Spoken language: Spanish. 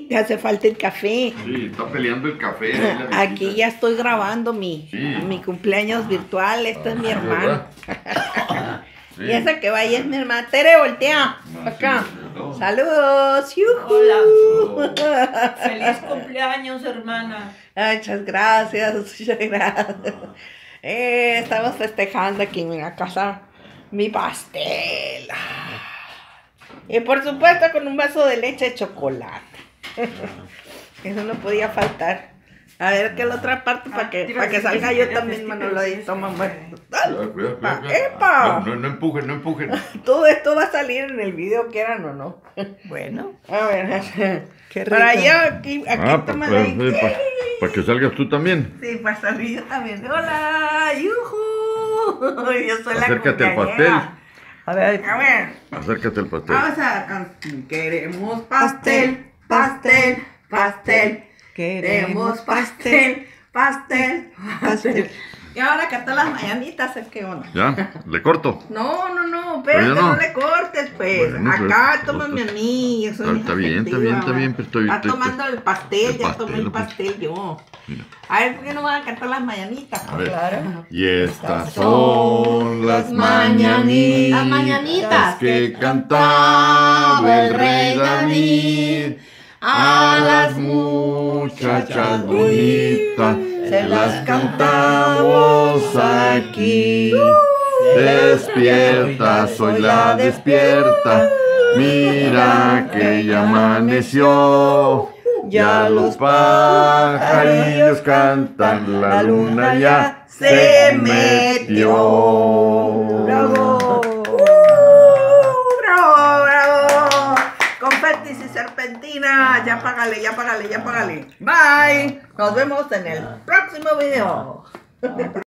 Te hace falta el café. Sí, está peleando el café. ahí la Aquí ya estoy grabando mi, Sí. mi cumpleaños virtual. Esta es mi Ah, hermana. Y esa que va ahí es mi hermana. Tere, voltea. Ah, Acá. Saludos. yujú. Hola. Feliz cumpleaños, hermana. Ay, Muchas gracias, muchas gracias. Eh, estamos festejando aquí en la casa mi pastel. Y por supuesto con un vaso de leche de chocolate. Eso no podía faltar. A ver, ¿qué es la otra parte para que, Ah, para que salga yo también, tira, toma, cuidado. ¡Epa! No, no, empujen, no empujen. Todo esto va a salir en el video, quieran o no. Bueno, A ver, qué para allá, aquí, aquí Ah, toma para ahí. que salgas tú también. Sí, para salir yo también. Hola, yujú. Yo soy la Acércate al cumpleañera. A ver, A ver, Acércate al pastel. vamos a Queremos pastel, pastel, pastel. Queremos pastel, pastel, pastel. Y ahora cantar las mañanitas, ¿qué onda? ¿Ya? ¿Le corto? No, no, no, Pero espérate, no. no. le cortes, pues. Bueno, pero- Acá, tómame a mí. Yo soy Está- bien, está bien, está bien, pero estoy- Está tomando el pastel, el ya pastel, tomé el pues. pastel yo. Mira. A ver, ¿por qué no van a cantar las mañanitas? A ver. claro. Y estas son las mañanitas Las mañanitas que cantaba el rey David a las muchachas bonitas. Se las cantamos aquí. Despierta, soy la despierta. Mira que ya amaneció. Ya los pajarillos cantan, la luna ya se metió. ¡Bravo! ¡Bravo, serpentina. Ya págale, ya págale, ya págale. Bye. Nos vemos en el próximo video.